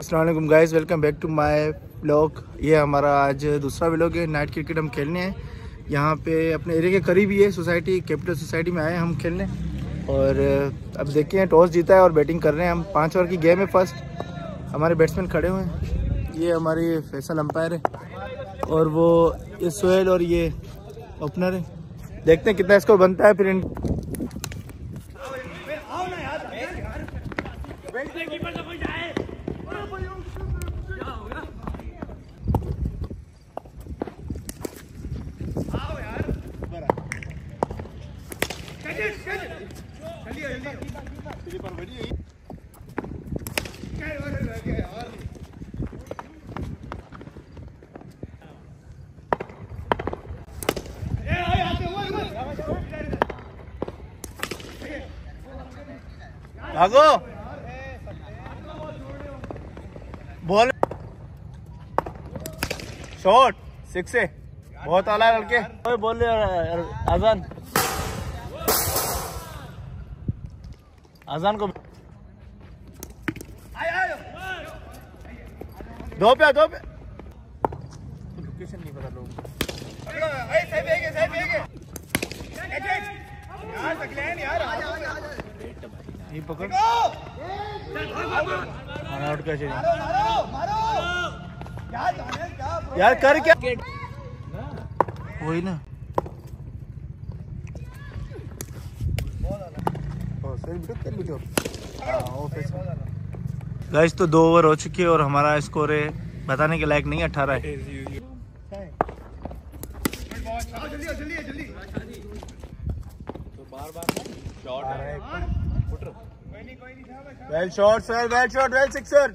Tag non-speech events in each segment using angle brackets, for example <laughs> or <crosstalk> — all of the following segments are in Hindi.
Aslam guys welcome back to my blog ये हमारा आज दूसरा व्लॉग है. नाइट क्रिकेट हम खेलने हैं. यहाँ पे अपने एरिया के करीब ही है सोसाइटी कैपिटल सोसाइटी में आए हैं हम खेलने. और अब देखते हैं टॉस जीता है और बैटिंग कर रहे हैं हम. पाँच ओवर की गेम है फ़र्स्ट हमारे बैट्समैन खड़े हुए हैं. ये हमारी फैसल अंपायर है. और वो ये सोहेल और ये ओपनर है. देखते हैं कितना स्कोर बनता है फिर भागो बॉल शॉट सिक्स है बहुत आला है लड़के ओए बोल रहे अजान आजान को दो पे दो पे लोकेशन नहीं पता लोगों को ये पकड़। आउट कैसे यार कर क्या? वही ना। गाइस तो दो ओवर हो चुके हैं और हमारा स्कोर है बताने के लायक नहीं अठारह है। Well shot sir well shot well sixer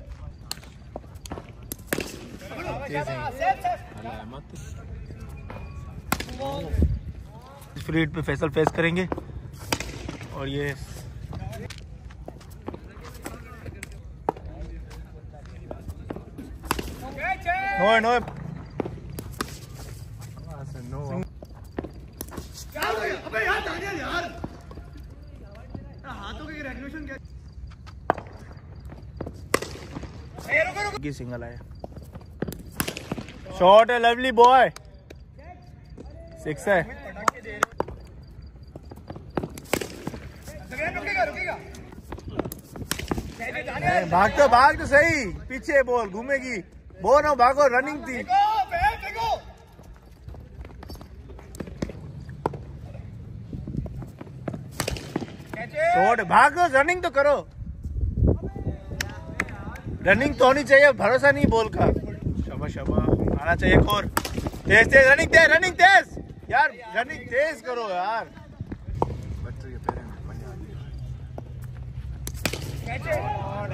freed पे फैसल फेस करेंगे। और ये नो नो की सिंगल आया। शॉट है लवली बॉय सिक्स है। भाग तो भाग तो सही। पीछे बॉल घूमेगी। बॉल ना भागो रनिंग थी। शॉट भागो रनिंग तो करो। रनिंग तो होनी चाहिए, भरोसा नहीं बॉल का। शबा शबा, आना चाहिए एक और तेज तेज, रनिंग तेज रनिंग, तेज। यार, रनिंग तेज करो यार।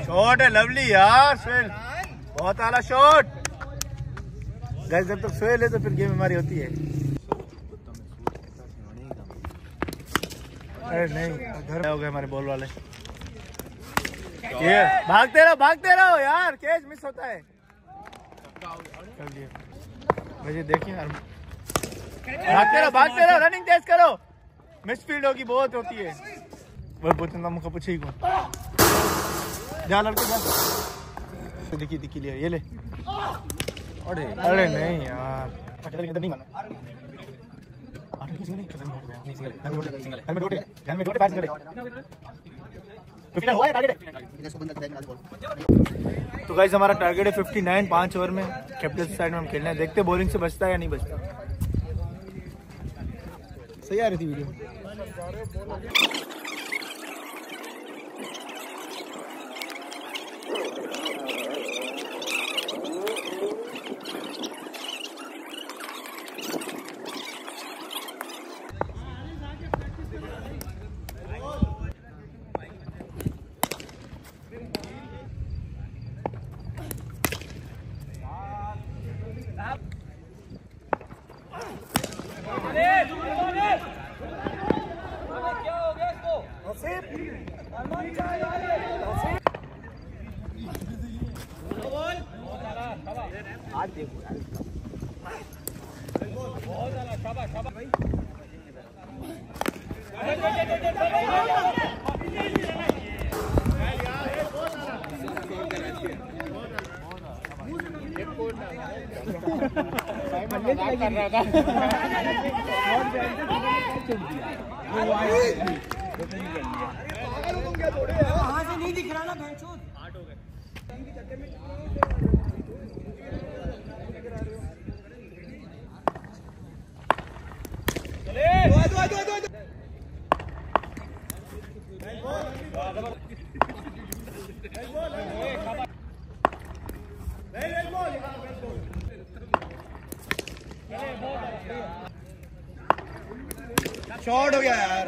शॉट है लवली यार सोहेल बहुत आला शॉट गाइस जब तक सोहेल है तो फिर गेम हमारी होती है। अरे नहीं, घर हो गए हमारे बॉल वाले। ये भागते रहो भागते रहो यार कैच मिस होता है मुझे देखिए यार भागते रहो भागते रहो रनिंग तेज करो मिस फ़ील्ड होगी बहुत होती है वो पूछना मुझे पूछे ही कौन जा लड़के जा दिखी दिखी लिया ये ले अरे अरे नहीं यार नहीं माना तो गाइज़ हमारा टारगेट है फिफ्टी नाइन पाँच ओवर में। कैप्टन साइड में हम खेलना है। देखते बॉलिंग से बचता है या नहीं बचता। सही आ रही थी वीडियो आज देखो यार बहुत ज़्यादा शाबाश शाबाश भाई कर रहा था कहाँ से नहीं दिख रहा ना भैंसोद आठ हो गए गया यार।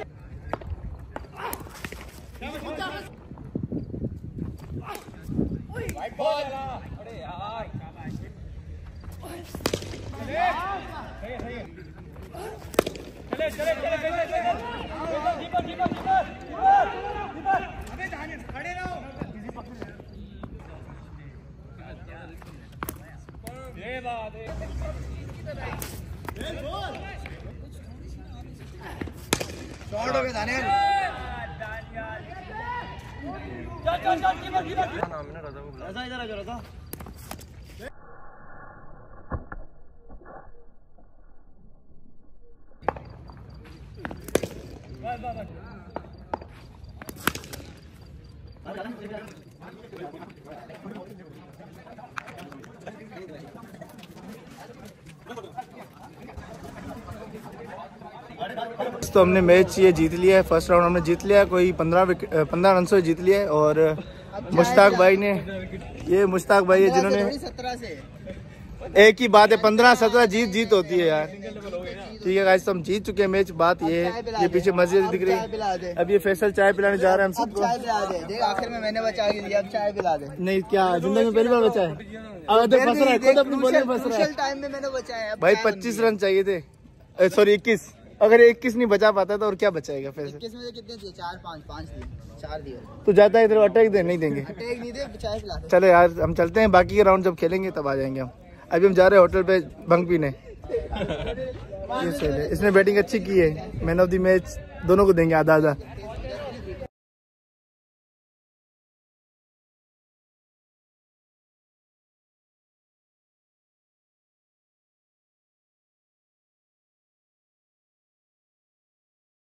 ये उनके चल रुके होते ही शॉर्ट हो गया दानियल। तो हमने मैच ये जीत लिया है फ़र्स्ट राउंड हमने जीत लिया कोई पंद्रह पंद्रह रन से जीत लिया है और मुश्ताक भाई ने ये मुश्ताक भाई है जिन्होंने एक ही बात है पंद्रह सत्रह जीत जीत होती है यार। ठीक है गाइस हम जीत चुके हैं मैच बात ये है ये पीछे मस्जिद दिख रही है। अब ये फैसल चाय पिलाने जा रहे हैं हम सबको आखिर में मैंने बचा लिया अब चाय पिला दे। नहीं क्या ज़िंदगी में पहली बार बचा है? भाई पच्चीस रन चाहिए थे। सॉरी इक्कीस। अगर इक्कीस नहीं बचा पाता तो और क्या बचाएगा फिर? इक्कीस में कितने चार पाँच पाँच दिए। चार दिए। तो जाता है इधर अटैक दे नहीं देंगे। अटैक नहीं दे चलो यार हम चलते हैं बाकी के राउंड जब खेलेंगे तब आ जाएँगे हम। अभी हम जा रहे हैं होटल पे भंग पीने। <laughs> इसने बैटिंग अच्छी की है। मैन ऑफ़ द मैच दोनों को देंगे आधा आधा